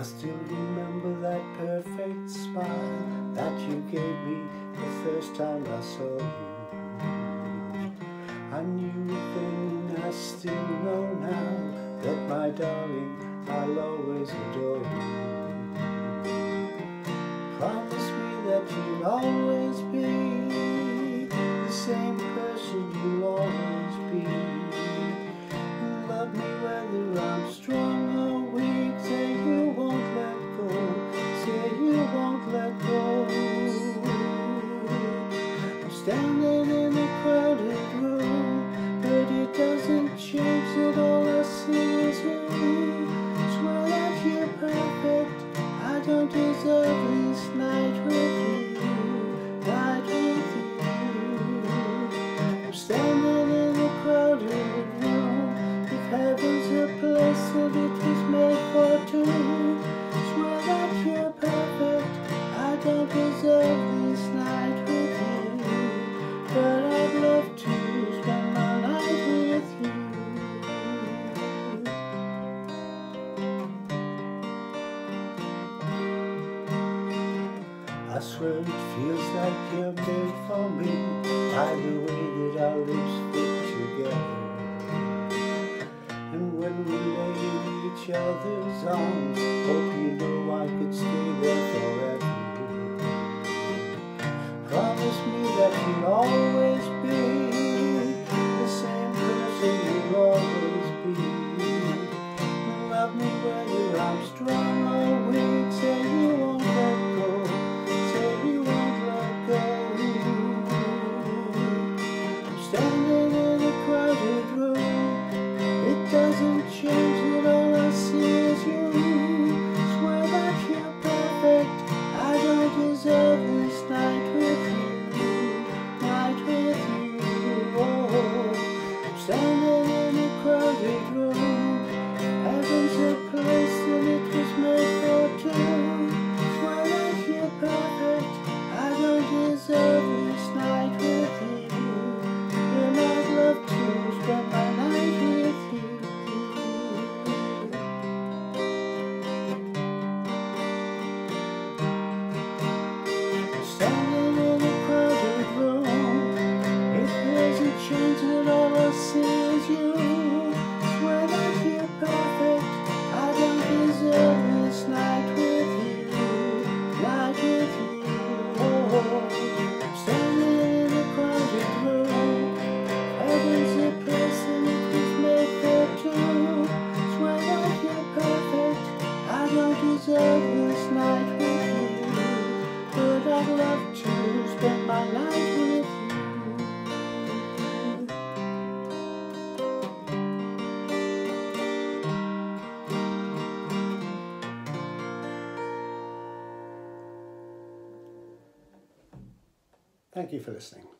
I still remember that perfect smile that you gave me the first time I saw you. I knew then, I still know now that my darling, I'll always adore you. Ten swear it feels like you're made for me. By the way that our lips fit together. And when we lay in each other's arms deserve this night with you. I love to spend my life with you? Thank you for listening.